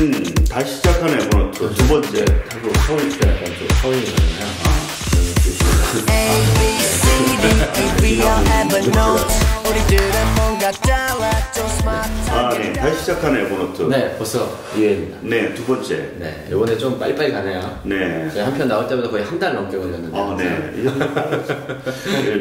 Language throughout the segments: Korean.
음, 다시 시작하네, 에버노트. 두 번째. 하고 서울 때 약간 좀 서울이잖아요. E, 달라 좀 스마트하게. 아, 네. 다시 시작하네, 에버노트. 네, 벌써 2회입니다. 네, 두 번째. 네, 이번에 좀 빨리빨리 가네요. 네. 저희 한 편 나올 때보다 거의 한 달 넘게 걸렸는데. 아, 네.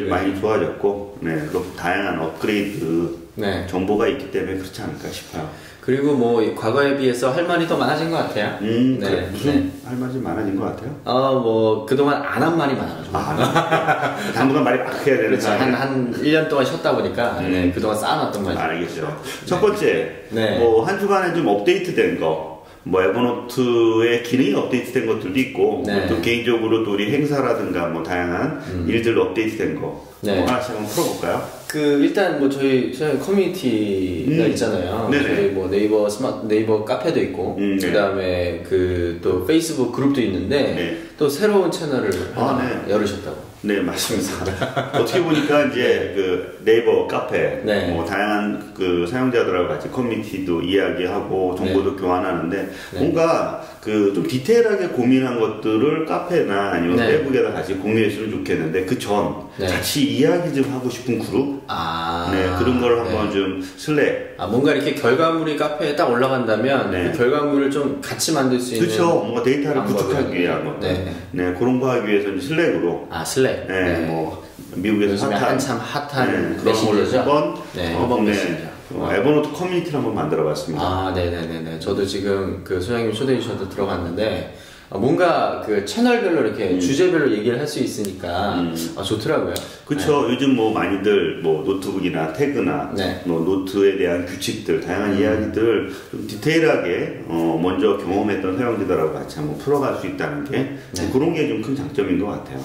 많이 좋아졌고, 네. 또 다양한 업그레이드 네. 정보가 있기 때문에 그렇지 않을까 싶어요. 그리고 뭐이 과거에 비해서 할 말이 더 많아진 것 같아요. 음, 네. 그래, 무슨 네. 할 말이 많아진 것 같아요? 어, 뭐, 그동안 안 한 말이 많아가지고. 아, 당분간 말이 막 해야 되는 그렇죠. 한, 사람이 한 1년 동안 쉬었다 보니까, 음. 네, 그동안 쌓아놨던 말이. 알겠죠. 첫 번째, 네. 뭐한 주간에 좀 업데이트된 거, 뭐 에버노트의 기능이 업데이트된 것들도 있고, 네. 또 개인적으로 또 우리 행사라든가 뭐 다양한 일들 업데이트된 거, 네. 뭐 하나씩 한번 풀어볼까요? 그 일단 뭐 저희 저희 커뮤니티가 음. 있잖아요. 네네. 저희 뭐 네이버 스마트 네이버 카페도 있고 음, 네. 그다음에 그 또 페이스북 그룹도 있는데 네. 또 새로운 채널을 아, 하나 네. 열으셨다고. 네, 맞습니다. 어떻게 보니까 이제 그 네이버 카페, 네. 뭐 다양한 그 사용자들하고 같이 커뮤니티도 이야기하고 정보도 교환하는데 뭔가 그 좀 디테일하게 고민한 것들을 카페나 아니면 네. 페이북에다 같이 공유했으면 좋겠는데 그전 네. 같이 이야기 좀 하고 싶은 그룹, 아. 네 그런 걸 네. 한번 좀 슬랙, 아 뭔가 이렇게 결과물이 카페에 딱 올라간다면 네. 그 결과물을 좀 같이 만들 수 있는. 그렇죠. 뭔가 데이터를. 구축하기 위한 것들, 네. 네. 그런 거 하기 위해서 이제 슬랙으로, 아 슬랙. 네, 뭐 미국에서 핫한 한참 핫한 네, 그런 걸로. 한번 네, 어, 한번 네, 메신저. 어, 에버노트 커뮤니티를 한번 만들어 봤습니다. 아, 네네네네. 저도 지금 그 소장님 초대해 주셔서 들어갔는데, 어, 뭔가 그 채널별로 이렇게 음. 주제별로 얘기를 할 수 있으니까 아, 좋더라고요. 그렇죠. 요즘 뭐 많이들 뭐 노트북이나 태그나 네. 뭐 노트에 대한 규칙들, 다양한 이야기들 좀 디테일하게 어, 먼저 경험했던 사용자들하고 같이 한번 풀어갈 수 있다는 게 네. 그런 게 좀 큰 장점인 것 같아요.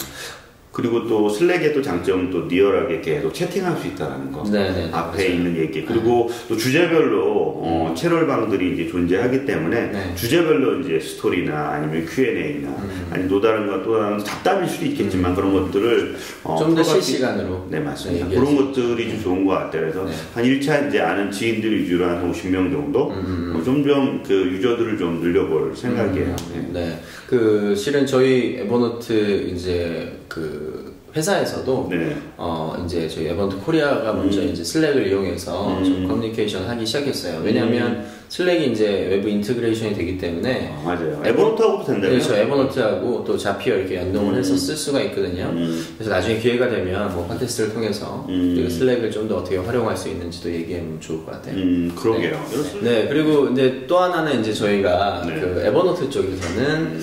그리고 또 슬랙의 또 장점은 또 리얼하게 계속 채팅할 수 있다는 거. 네네, 앞에 맞아요. 있는 얘기. 그리고 또 주제별로 어, 채널방들이 이제 존재하기 때문에 음. 네. 주제별로 이제 스토리나 아니면 Q&A나 음. 아니 또 다른 거또 다른 잡담일 수도 있겠지만 그런 것들을 어, 좀더 풀어갈 수 실시간으로. 네, 맞습니다. 네, 그런 것들이 좀 좋은 것 같아요. 그래서 네. 한 1차 이제 아는 지인들 위주로 한 50명 정도 음, 어, 점점 그 유저들을 좀 늘려볼 생각이에요. 네. 네. 그 실은 저희 에버노트 이제 그 회사에서도 네. 어 이제 저희 에버노트 코리아가 먼저 음. 이제 슬랙을 이용해서 음. 좀 커뮤니케이션 하기 시작했어요. 왜냐하면 슬랙이 이제 외부 integration이 되기 때문에 아, 맞아요. 에버노트하고도 된다고요? 그렇죠. 에버노트하고 또 Zapier 이렇게 연동을 해서 쓸 수가 있거든요. 음. 그래서 나중에 기회가 되면 뭐 팟캐스트를 통해서 음. 그 슬랙을 좀 더 어떻게 활용할 수 있는지도 얘기하면 좋을 것 같아요. 음, 그러게요. 네, 그리고 이제 또 하나는 이제 저희가 네. 음. 그 에버노트 쪽에서는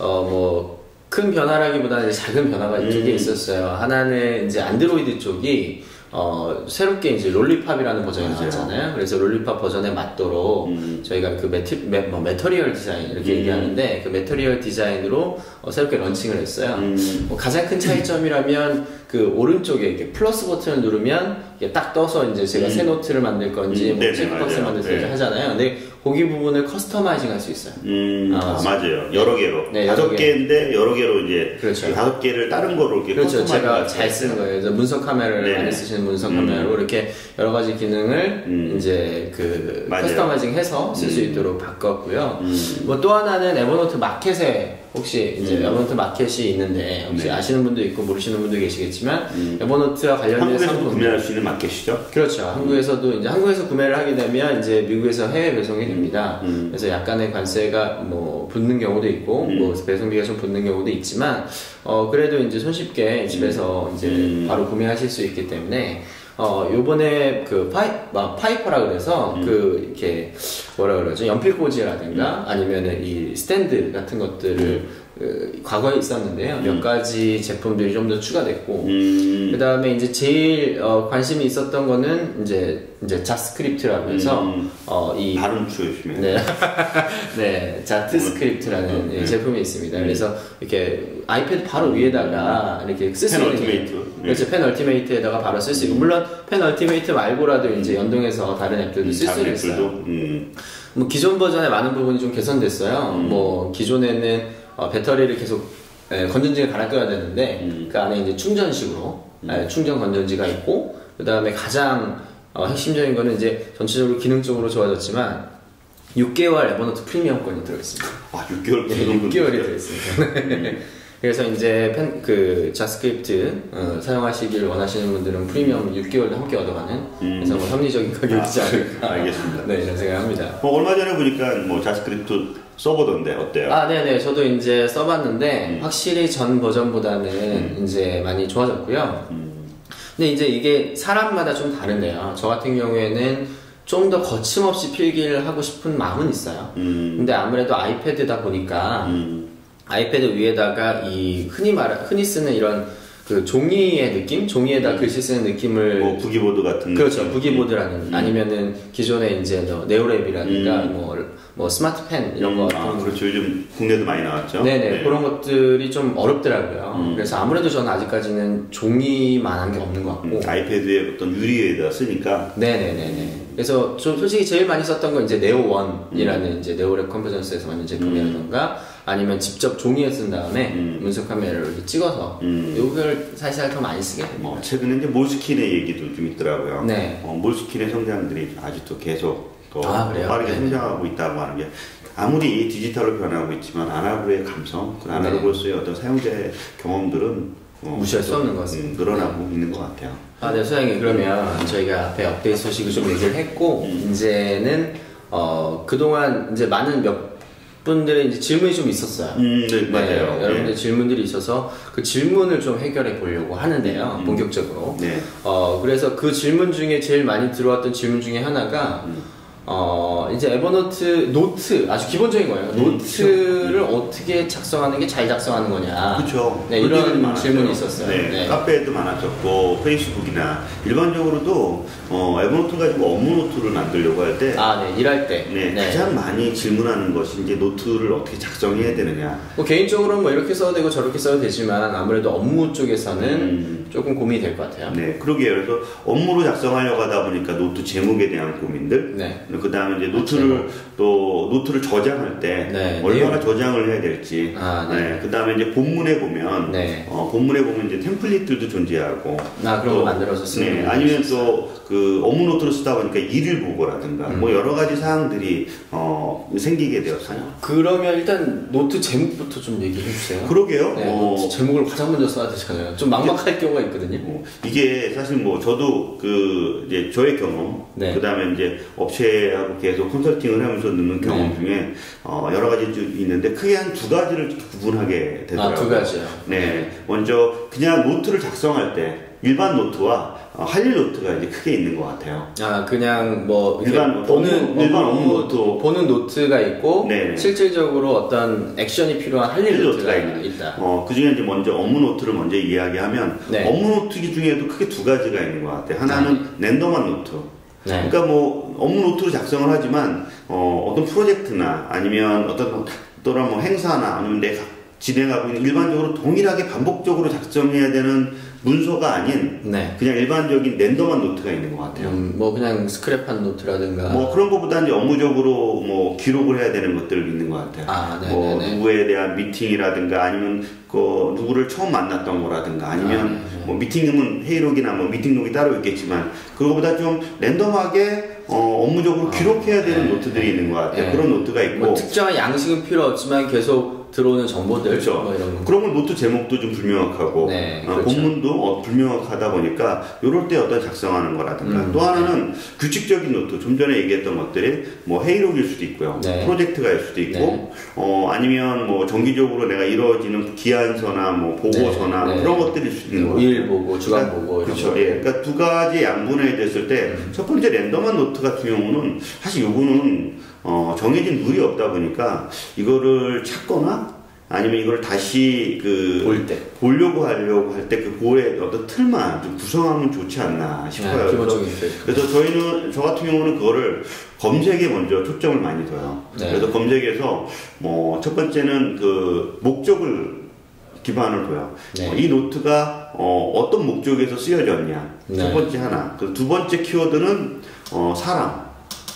어뭐 큰 변화라기보다는 작은 변화가 음. 두개 있었어요. 하나는 이제 안드로이드 쪽이 어 새롭게 이제 롤리팝이라는 버전이 맞아요. 나왔잖아요. 그래서 롤리팝 버전에 맞도록 음. 저희가 그 매트, 매, 뭐 material design 이렇게 음. 얘기하는데 그 material design으로 어, 새롭게 런칭을 했어요. 음. 뭐 가장 큰 차이점이라면 그 오른쪽에 이렇게 플러스 버튼을 누르면 이게 딱 떠서 이제 제가 음. 새 노트를 만들 건지 음, 뭐 네네, 체크박스 맞아요. 만들 건지 네. 하잖아요. 근데 거기 부분을 customizing 할 수 있어요. 음, 아, 아, 맞아요. 여러 개로. 네, 다섯 여러 개. 개인데 여러 개로 이제 그렇죠. 그 다섯 개를 다른 거로 이렇게 그렇죠. 제가 할잘수 쓰는. 거예요. 그래서 문서 카메라를 네. 많이 쓰시는 문서 음. 카메라로 이렇게 여러 가지 기능을 음. 이제 그 맞아요. customizing 해서 쓸수 음. 있도록 바꿨고요. 음. 뭐또 하나는 에버노트 마켓에 혹시 이제 음. 에버노트 마켓이 있는데 혹시 네. 아시는 분도 있고 모르시는 분도 계시겠지만 음. 에버노트와 관련된 한국에서 상품 구매할 수 있는 마켓이죠? 그렇죠. 한국에서도 이제 한국에서 구매를 하게 되면 이제 미국에서 해외 배송이 됩니다. 음. 그래서 약간의 관세가 뭐 붙는 경우도 있고 음. 뭐 배송비가 좀 붙는 경우도 있지만 어 그래도 이제 손쉽게 집에서 이제 음. 바로 구매하실 수 있기 때문에 어 요번에 그 파이 아, 파이퍼라 그래서 음. 그 이렇게 뭐라 그러죠? 연필 꽂이라든가 아니면은 이 스탠드 같은 것들을 그 과거에 있었는데요 몇 가지 제품들이 좀 더 추가됐고 음. 그 다음에 이제 제일 어, 관심이 있었던 거는 이제 이제 자스크립트라고 해서 음. 어, 이 발음 조심해. 네, 네, Jot Script라는 음. 이 네. 제품이 있습니다. 음. 그래서 이렇게 아이패드 바로 위에다가 이렇게 쓸수펜 있는 얼티메이트. 게- 그렇죠, Penultimate에다가 바로 쓸 수 있고 물론 Penultimate 말고라도 이제 연동해서 다른 앱들도 쓸 수 있어요. 음. 뭐 기존 버전에 많은 부분이 좀 개선됐어요. 음. 뭐 기존에는 어, 배터리를 계속 에, 건전지에 갈아 껴야 되는데 음. 그 안에 이제 충전식으로 에, 충전 건전지가 있고 그 다음에 가장 어, 핵심적인 거는 이제 전체적으로 기능적으로 좋아졌지만 6개월 에버노트 프리미엄권이 들어있습니다. 아 6개월 네, 6개월이 들어있습니다. 그래서 이제 펜, 그 자스크립트 어, 사용하시길 원하시는 분들은 프리미엄 6개월도 함께 얻어가는 그래서 뭐 합리적인 가격이지 아, 않을까. 알겠습니다. 네, 이런 생각합니다. 어, 얼마 전에 보니까 뭐 자스크립트 써보던데 어때요? 아, 네네. 저도 이제 써봤는데, 음. 확실히 전 버전보다는 이제 많이 좋아졌고요. 음. 근데 이제 이게 사람마다 좀 다른데요. 저 같은 경우에는 좀 더 거침없이 필기를 하고 싶은 마음은 있어요. 음. 근데 아무래도 아이패드다 보니까, 음. 아이패드 위에다가 이 흔히 말 흔히 쓰는 이런 그 종이의 느낌, 종이에다 글씨 쓰는 느낌을 음. 뭐 부기보드 같은 그렇죠 느낌? 부기보드라는 음. 아니면은 기존에 이제 너 네오랩이라든가 음. 뭐, 뭐 스마트펜 이런 거 음, 아, 그렇죠. 요즘 국내도 많이 나왔죠. 네네 네. 그런 것들이 좀 어렵더라고요. 음. 그래서 아무래도 저는 아직까지는 종이만한 게 없는 것 같고. 음, 아이패드에 어떤 유리에다 쓰니까 네네네네. 그래서 좀 솔직히 제일 많이 썼던 건 이제 네오원이라는 이제 네오랩 컨버전스에서 만든 제품이라던가 아니면 직접 종이에 쓴 다음에 음. 문서 카메라로 이렇게 찍어서 음. 이걸 사실 더 많이 쓰게 됩니다. 뭐 최근에 이제 몰스킨의 얘기도 좀 있더라고요. 네. 어, 몰스킨의 성장들이 아직도 계속 더 아? 빠르게 네. 성장하고 있다고 하는 게 아무리 디지털로 변하고 있지만 아날로그의 감성, 그 아날로그로서의 어떤 사용자의 경험들은 어, 무시할 수 없는 것 같습니다. 음, 늘어나고 있는 것 같아요. 아, 네, 소장님. 그러면 저희가 앞에 업데이트 소식을 좀 얘기를 했고, 이제는, 어, 그동안 이제 많은 몇 분들의 이제 질문이 좀 있었어요. 음, 네, 맞아요. 여러분들 네. 질문들이 있어서 그 질문을 좀 해결해 보려고 하는데요. 음. 본격적으로. 네. 어, 그래서 그 질문 중에 제일 많이 들어왔던 질문 중에 하나가, 음. 어, 이제 에버노트 노트, 아주 기본적인 거예요. 음, 노트를 어떻게 작성하는 게 잘 작성하는 거냐. 그렇죠. 네, 이런. 질문이 있었어요. 네, 네. 카페에도 많았었고 페이스북이나 일반적으로도 어, 에버노트 가지고 업무 노트를 만들려고 할 때 아, 네, 일할 때. 네, 가장 많이 질문하는 것이 이제 노트를 어떻게 작성해야 되느냐. 뭐 개인적으로 뭐 이렇게 써도 되고 저렇게 써도 되지만 아무래도 업무 쪽에서는 음. 조금 고민이 될 것 같아요. 네, 그러게요. 그래서 업무로 작성하려고 하다 보니까 노트 제목에 대한 고민들. 네. 그 다음에 이제 노트를 또 노트를 저장할 때 네, 얼마나 내용. 저장을 해야 될지. 아, 네. 그 다음에 이제 본문에 보면 네. 어, 본문에 보면 이제 템플릿들도 존재하고. 아, 그런 거 또, 만들어서 쓰는 네, 아니면 또 그 업무 노트를 쓰다 보니까 일일 보고라든가 음. 뭐 여러 가지 사항들이 어, 생기게 되었어요. 그러면 일단 노트 제목부터 좀 얘기해 주세요. 그러게요. 네, 어, 제목을 가장 먼저 써야 되잖아요. 좀 막막할 경우가 있거든요. 어, 이게 사실 뭐 저도 그 이제 저의 경험, 네. 그 다음에 이제 업체 하고 계속 컨설팅을 하면서 얻는 경험 네. 중에 어, 여러 가지 좀 있는데 크게 한 두 가지를 구분하게 되더라고요. 아, 두 가지요. 네, 먼저 그냥 노트를 작성할 때 일반 노트와 어, 할일 노트가 이제 크게 있는 것 같아요. 아 그냥 뭐 일반 보는 업무, 일반 업무 노트. 보는 노트가 있고 네. 실질적으로 어떤 액션이 필요한 할일 할일 노트가 있는. 있다. 어, 그 중에 이제 먼저 업무 노트를 먼저 이야기하면 네. 업무 노트 중에도 크게 두 가지가 있는 것 같아요. 하나는 랜덤한 노트. 네. 그러니까 뭐 업무 노트로 작성을 하지만 어, 어떤 프로젝트나 아니면 어떤 또한 뭐 행사나 아니면 내가 진행하고 있는 일반적으로 동일하게 반복적으로 작성해야 되는 문서가 아닌 네. 그냥 일반적인 랜덤한 노트가 있는 것 같아요. 음, 뭐 그냥 스크랩한 노트라든가. 뭐 그런 것보다 이제 업무적으로 뭐 기록을 해야 되는 것들이 있는 것 같아요. 아, 네네네. 뭐 누구에 대한 미팅이라든가 아니면 그 누구를 처음 만났던 거라든가 아니면 아. 뭐 미팅은 회의록이나 뭐 미팅록이 따로 있겠지만 그거보다 좀 랜덤하게 어, 업무적으로 기록해야 되는 네, 노트들이 네. 있는 것 같아요. 네. 그런 노트가 있고 뭐 특정한 양식은 필요 없지만 계속 들어오는 정보들 그렇죠. 뭐 이런 거. 그런 건 노트 제목도 좀 불명확하고 네, 어, 그렇죠. 본문도 어, 불명확하다 보니까 이럴 때 어떤 작성하는 거라든가 음, 또 하나는 규칙적인 노트 좀 전에 얘기했던 것들이 뭐 회의록일 수도 있고요 네. 프로젝트가일 수도 있고 네. 어, 아니면 뭐 정기적으로 내가 이루어지는 기안서나 뭐 보고서나 네, 네. 그런 것들일 수 있는 뭐 거예요. 일 보고, 주간 보고 이런 그렇죠. 거. 예. 그러니까 두 가지 양분이 됐을 때 첫 번째 랜덤한 노트 같은 경우는 사실 요거는 어, 정해진 룰이 없다 보니까 이거를 찾거나 아니면 이걸 다시 그 볼 때. 보려고 하려고 할 때 그 볼의 어떤 틀만 좀 구성하면 좋지 않나 싶어요. 네, 그래서, 틀. 그래서 저희는 저 같은 경우는 그거를 검색에 먼저 초점을 많이 둬요. 네. 그래서 검색에서 뭐 첫 번째는 그 목적을 기반을 둬요. 네. 어, 이 노트가 어떤 목적에서 쓰여졌냐. 네. 첫 번째 하나. 그 두 번째 키워드는 어, 사람.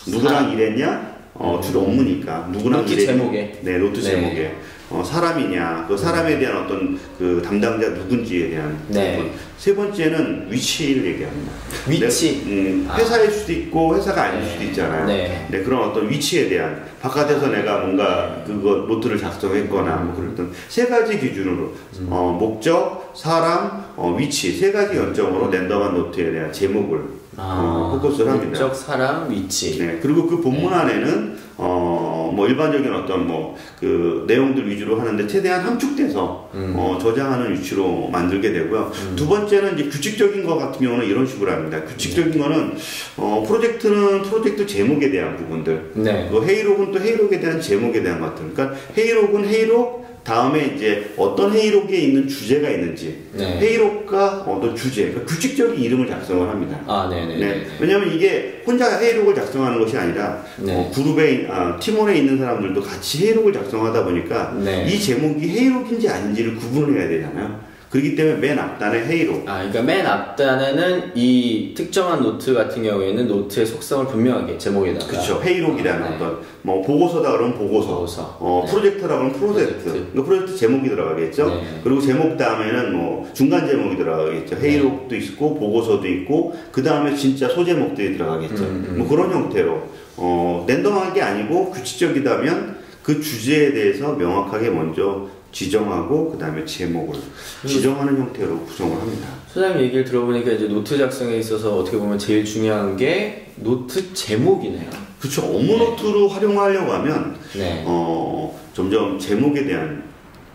누구랑 사람. 일했냐? 어, 주로 업무니까 누구나 노트 미래- 제목에. 네 노트 네. 제목에 어, 사람이냐 그 사람에 대한 어떤 그 담당자 누군지에 대한 네. 부분. 세 번째는 위치를 얘기합니다. 위치? 내- 음, 아. 회사일 수도 있고 회사가 아닐 네. 수도 있잖아요. 네. 네, 그런 어떤 위치에 대한 바깥에서 내가 뭔가 그거 노트를 작성했거나 뭐 그랬던 세 가지 기준으로 음. 어, 목적, 사람, 어, 위치 세 가지 연점으로 랜덤한 노트에 대한 제목을 어, 포커스를 합니다. 목적, 사람, 위치. 네, 그리고 그 본문 안에는 어, 뭐 일반적인 어떤 뭐 그 내용들 위주로 하는데 최대한 함축돼서 음. 어, 저장하는 위치로 만들게 되고요. 두 번째는 이제 규칙적인 것 같은 경우는 이런 식으로 합니다. 규칙적인 거는 어, 프로젝트는 프로젝트 제목에 대한 부분들, 네. 그 회의록은 또 회의록에 대한 제목에 대한 것들. 그러니까 회의록은 회의록 다음에 이제 어떤 회의록에 있는 주제가 있는지 네. 회의록과 어떤 주제, 그러니까 규칙적인 이름을 작성을 합니다. 아, 네네. 네. 왜냐하면 이게 혼자 회의록을 작성하는 것이 아니라 네. 어, 그룹에 아, 팀원에 있는 사람들도 같이 회의록을 작성하다 보니까 네. 이 제목이 회의록인지 아닌지를 구분을 해야 되잖아요. 그렇기 때문에 맨 앞단에 회의록. 아, 그러니까 맨 앞단에는 이 특정한 노트 같은 경우에는 노트의 속성을 분명하게 제목에다가. 그렇죠. 회의록이라는 아, 네. 어떤 뭐 보고서다 그러면 보고서, 보고서. 어, 네. 프로젝트라 그러면 프로젝트, 프로젝트. 그 프로젝트 제목이 들어가겠죠. 네. 그리고 제목 다음에는 뭐 중간 제목이 들어가겠죠. 회의록도 있고 보고서도 있고 그 다음에 진짜 소제목들이 들어가겠죠. 음, 음. 뭐 그런 형태로 어, 랜덤한 게 아니고 규칙적이다면 그 주제에 대해서 명확하게 먼저 지정하고 그 다음에 제목을 음. 지정하는 형태로 구성을 합니다. 소장님 얘기를 들어보니까 이제 노트 작성에 있어서 어떻게 보면 제일 중요한 게 노트 제목이네요. 그렇죠. 업무 노트로 활용하려고 하면 네. 어, 점점 제목에 대한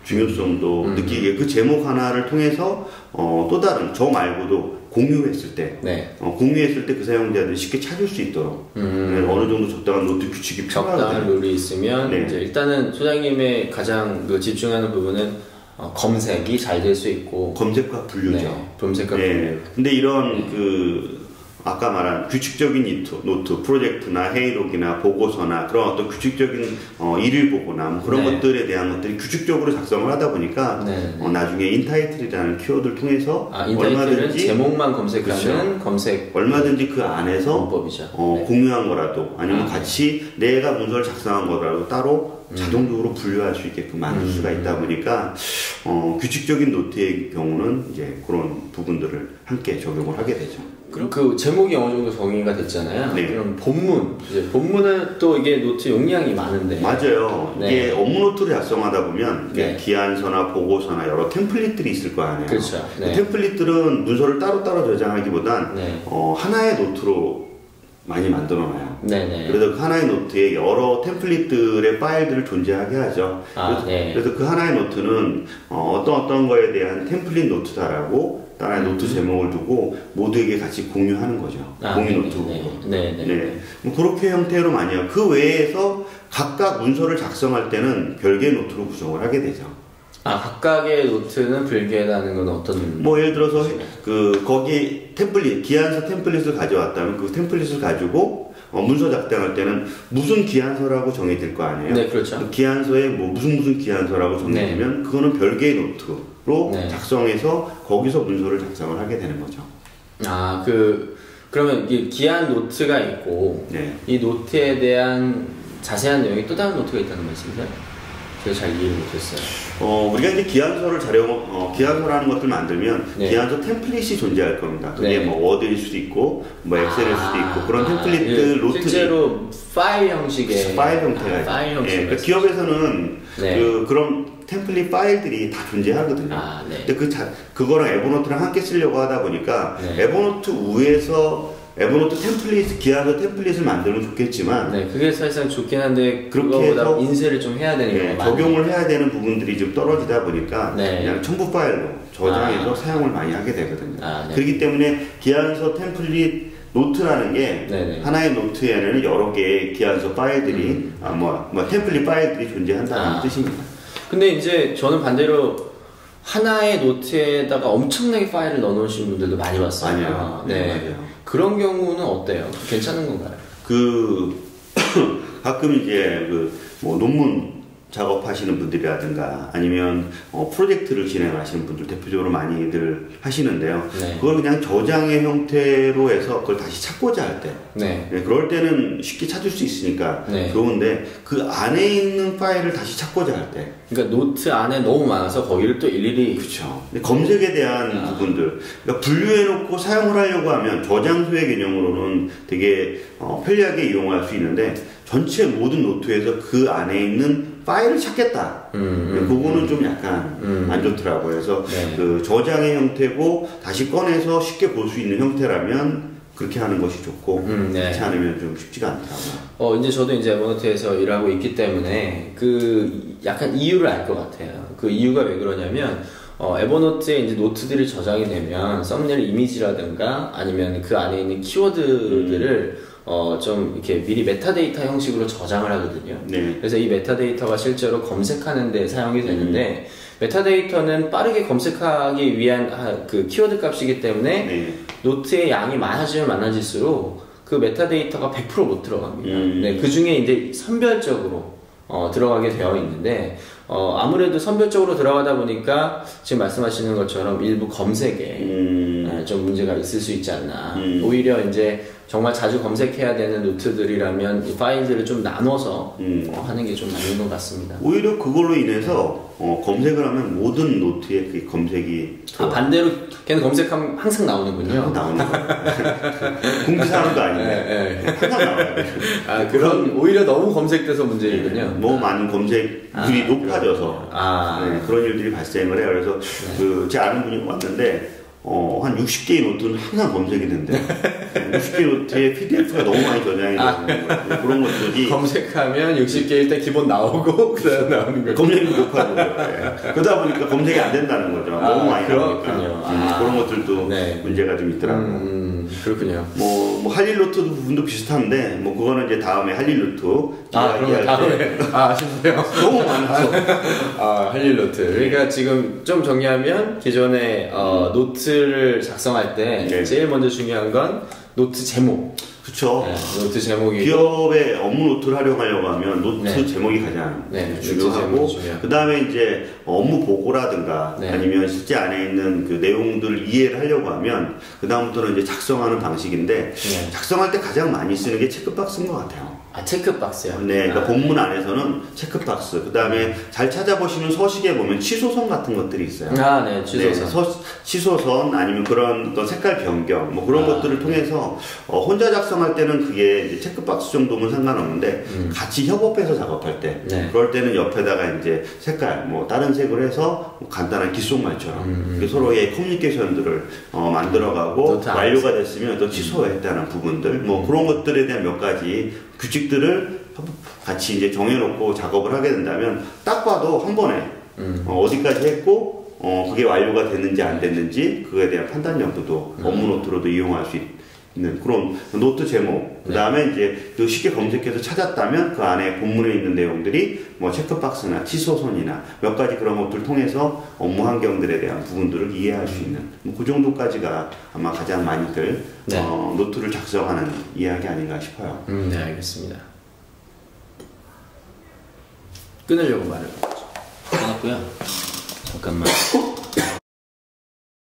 중요성도 음. 느끼게 그 제목 하나를 통해서 어, 또 다른 저 말고도 공유했을 때 네. 어, 공유했을 때 그 사용자들이 쉽게 찾을 수 있도록 음. 네, 어느 정도 적당한 노트 규칙이 적당한. 룰이 있으면 네. 이제 일단은 소장님의 가장 그 집중하는 부분은 어, 검색이 잘 될 수 있고 검색과 분류죠. 네, 검색과 네. 근데 이런 그 아까 말한 규칙적인 노트, 노트, 프로젝트나 회의록이나 보고서나 그런 어떤 규칙적인 어, 일을 보거나 뭐 그런 네. 것들에 대한 것들이 규칙적으로 작성을 하다 보니까 네, 네. 어, 나중에 intitle이라는 키워드를 통해서 아, 얼마든지 제목만 검색하는 그렇죠. 검색 얼마든지 그 안에서. 어, 네. 공유한 거라도 아니면 아, 네. 같이 내가 문서를 작성한 거라도 따로 자동적으로 분류할 수 있게끔 만들 음. 수가 있다 보니까 어, 규칙적인 노트의 경우는 이제 그런 부분들을 함께 적용을 하게 되죠. 그럼 그 제목이 어느 정도 정의가 됐잖아요. 네. 그럼 본문 이제 본문은 또 이게 노트 용량이 많은데 맞아요. 네. 이게 업무 노트를 작성하다 보면 네. 기안서나 보고서나 여러 템플릿들이 있을 거 아니에요. 그렇죠. 그 네. 템플릿들은 문서를 따로따로 저장하기보단 네. 어, 하나의 노트로 많이 만들어놔요. 네네. 그래서 그 하나의 노트에 여러 템플릿들의 파일들을 존재하게 하죠. 아, 그래서, 네. 그래서 그 하나의 노트는 어, 떤 어떤 거에 대한 템플릿 노트다라고 하나의 노트 제목을 두고 모두에게 같이 공유하는 거죠. 음. 아, 공유 네네, 노트북으로. 네네. 네. 뭐 그렇게 형태로 많이 해요. 그 외에서 각각 문서를 작성할 때는 별개의 노트로 구성을 하게 되죠. 아 각각의 노트는 별개라는 건 어떤 뭐 예를 들어서 그 거기 템플릿 기안서 템플릿을 가져왔다면 그 템플릿을 가지고 어, 문서 작성할 때는 무슨 기안서라고 정해질 거 아니에요. 네, 그렇죠. 그 기안서에 뭐 무슨 무슨 기안서라고 정해지면 그거는 별개의 노트로 네. 작성해서 거기서 문서를 작성을 하게 되는 거죠. 아그 그러면 이 기안 노트가 있고 네. 이 노트에 대한 자세한 내용이 또 다른 노트가 있다는 말씀이세요? 제가 잘 이해를 못했어요. 어, 우리가 이제 기안서를 자료, 어, 기안서라는 것들 만들면 네. 기안서 템플릿이 존재할 겁니다. 그게 네. 뭐 워드일 수도 있고, 뭐 엑셀일 수도 있고, 그런 아, 템플릿들, 그 노트들이 실제로 파일 형식의 파일 형태가 아. 파일 예, 형식. 그러니까 기업에서는 네. 그, 그런 템플릿 파일들이 다 존재하거든요. 아, 네. 근데 그 자, 그거랑 에버노트랑 함께 쓰려고 하다 보니까 네. 에버노트 위에서 에버노트 템플릿, 기안서 템플릿을 만들면 좋겠지만 네, 그게 사실상 좋긴 한데 그렇게 해서 인쇄를 좀 해야 되는 예, 경우가 적용을 해야 되는 부분들이 좀 떨어지다 보니까 네. 그냥 첨부 파일로 저장해서 아. 사용을 많이 하게 되거든요. 아, 네. 그렇기 때문에 기안서 템플릿 노트라는 게 네네. 하나의 노트에는 여러 개의 기안서 파일들이 아, 뭐, 뭐 템플릿 파일들이 존재한다는 음. 아. 뜻입니다. 근데 이제 저는 반대로 하나의 노트에다가 엄청나게 파일을 넣어놓으신 분들도 많이 봤어요. 아니요. 네. 네, 맞아요. 그런 경우는 어때요? 괜찮은 건가요? 그 가끔 이제 그 뭐 논문 작업하시는 분들이라든가 아니면 어, 프로젝트를 진행하시는 분들 대표적으로 많이들 하시는데요. 네. 그걸 그냥 저장의 형태로 해서 그걸 다시 찾고자 할 때, 네. 네, 그럴 때는 쉽게 찾을 수 있으니까 네. 좋은데 그 안에 있는 파일을 다시 찾고자 할 때, 그러니까 노트 안에 너무 많아서 거기를 또 일일이 그렇죠. 검색에 대한 아. 부분들, 그러니까 분류해놓고 사용을 하려고 하면 저장소의 개념으로는 되게 어, 편리하게 이용할 수 있는데 전체 모든 노트에서 그 안에 있는 파일을 찾겠다. 음, 그거는 좀 약간 음. 안 좋더라고요. 그래서 네. 그 저장의 형태고 다시 꺼내서 쉽게 볼 수 있는 형태라면 그렇게 하는 것이 좋고 음, 네. 그렇지 않으면 좀 쉽지가 않더라고요. 어 이제 저도 이제 에버노트에서 일하고 있기 때문에 그 약간 이유를 알 것 같아요. 그 이유가 왜 그러냐면 어, 에버노트에 이제 노트들이 저장이 되면 썸네일 이미지라든가 아니면 그 안에 있는 키워드들을 어, 좀 이렇게 미리 메타데이터 형식으로 저장을 하거든요. 네. 그래서 이 메타데이터가 실제로 검색하는 데 사용이 되는데 메타데이터는 빠르게 검색하기 위한 아, 그 키워드 값이기 때문에 네. 노트의 양이 많아지면 많아질수록 그 메타데이터가 100%못 들어갑니다. 음. 네, 그 중에 이제 선별적으로 어, 들어가게 되어 있는데 어, 아무래도 선별적으로 들어가다 보니까 지금 말씀하시는 것처럼 일부 검색에 음, 네, 좀 문제가 있을 수 있지 않나. 음. 오히려 이제 정말 자주 검색해야 되는 노트들이라면 이 파일들을 좀 나눠서 음. 어, 하는 게 좀 맞는 것 같습니다. 오히려 그걸로 인해서 어, 검색을 하면 모든 노트에 그 검색이 아. 반대로 걔는 검색하면 항상 나오는군요. 나오는 거예요. 공지사항도 아닌데 네, 네. 항상 나와요. 아, 그런 오히려 너무 검색돼서 문제이군요. 너무 많은 검색률이 아, 높아져서 아. 네, 그런 일들이 발생을 해요. 그래서 그 제 아는 분이 왔는데 어, 한 60개의 노트는 항상 검색이 된대. 60개 노트에 PDF가 너무 많이 저장이 아. 되는 거예요. 그런 것들이 검색하면 60개일 때 기본 나오고 그다음 나오는 거죠. 검색이 높아져요. 네. 그러다 보니까 검색이 안 된다는 거죠. 아, 너무 많이 나오니까. 음, 아. 그런 것들도 네. 문제가 좀 있더라고요. 음, 그렇군요. 뭐, 뭐 할일 노트 부분도 비슷한데 뭐 그거는 이제 다음에 할일 노트 아, 때 다음에 아, 아쉽네요. 너무 많아서 아, 할일 노트. 그러니까 지금 좀 정리하면 기존에 어, 노트를 작성할 때 네. 제일 먼저 중요한 건 노트 제목. 그쵸 네, 노트 제목이 기업의 업무 노트를 활용하려고 하면 노트 네. 제목이 가장 네, 중요하고. 그 다음에 이제 업무 보고라든가 네. 아니면 실제 안에 있는 그 내용들을 이해를 하려고 하면 그 다음부터는 이제 작성하는 방식인데 네. 작성할 때 가장 많이 쓰는 게 체크박스인 것 같아요. 아, 체크박스요. 네, 그러니까 아, 본문 안에서는 체크박스, 그 다음에 잘 찾아보시면 서식에 보면 취소선 같은 것들이 있어요. 아, 네, 취소선. 네, 서- 취소선 아니면 그런 어떤 색깔 변경 뭐 그런 아, 것들을 통해서 어, 혼자 작성 할 때는 그게 이제 체크박스 정도면 상관없는데 음. 같이 협업해서 작업할 때 네. 그럴 때는 옆에다가 이제 색깔 뭐 다른 색으로 해서 뭐 간단한 귓속말처럼 음, 이렇게 서로의 커뮤니케이션들을 어, 만들어가고. 완료가 됐으면 또 취소했다는 부분들 뭐 그런 것들에 대한 몇 가지 규칙들을 같이 이제 정해놓고 작업을 하게 된다면 딱 봐도 한 번에 음. 어디까지 했고 어, 그게 완료가 됐는지 안 됐는지 그거에 대한 판단 정도도 음. 업무 노트로도 이용할 수 있 는 그런 노트 제목 그 다음에 이제 그 쉽게 검색해서 찾았다면 그 안에 본문에 있는 내용들이 뭐 체크박스나 취소선이나 몇 가지 그런 것들을 통해서 업무 환경들에 대한 부분들을 이해할 수 있는 뭐 그 정도까지가 아마 가장 많이들 네. 어, 노트를 작성하는 이야기 아닌가 싶어요. 음, 네, 알겠습니다. 끊으려고 말을. 끊었고요. 잠깐만.